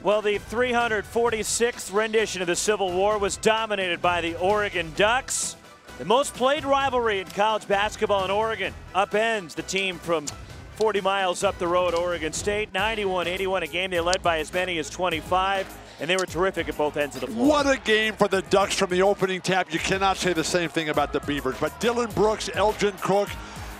Well, the 346th rendition of the Civil War was dominated by the Oregon Ducks. The most played rivalry in college basketball in Oregon upends the team from 40 miles up the road, Oregon State. 91 81, a game they led by as many as 25, and they were terrific at both ends of the floor. What a game for the Ducks from the opening tap. You cannot say the same thing about the Beavers. But Dillon Brooks, Elgin Cook,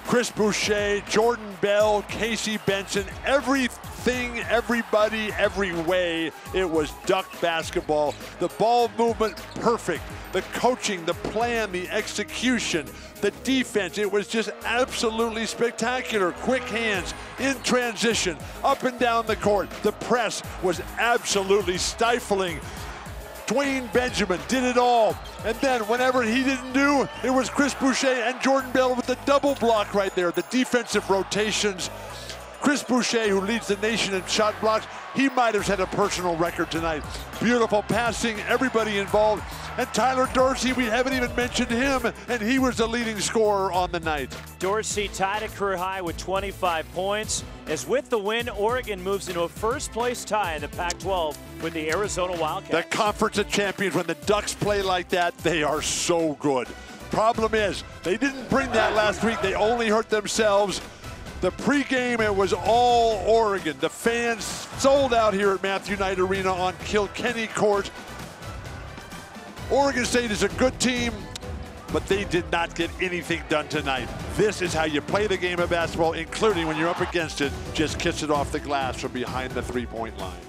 Chris Boucher, Jordan Bell, Casey Benson, everything, everybody, every way, it was Duck basketball. The ball movement, perfect. The coaching, the plan, the execution, the defense, it was just absolutely spectacular. Quick hands, in transition, up and down the court. The press was absolutely stifling. Dwayne Benjamin did it all. And then whenever he didn't do, it was Chris Boucher and Jordan Bell with the double block right there. The defensive rotations. Chris Boucher, who leads the nation in shot blocks, he might have had a personal record tonight. Beautiful passing, everybody involved. And Tyler Dorsey, we haven't even mentioned him, and he was the leading scorer on the night. Dorsey tied a career high with 25 points. As with the win, Oregon moves into a first place tie in the Pac 12 with the Arizona Wildcats. The Conference of Champions, when the Ducks play like that, they are so good. Problem is, they didn't bring that last week. They only hurt themselves. The pregame, it was all Oregon. The fans sold out here at Matthew Knight Arena on Kilkenny Court. Oregon State is a good team, but they did not get anything done tonight. This is how you play the game of basketball, including when you're up against it, just kiss it off the glass from behind the three-point line.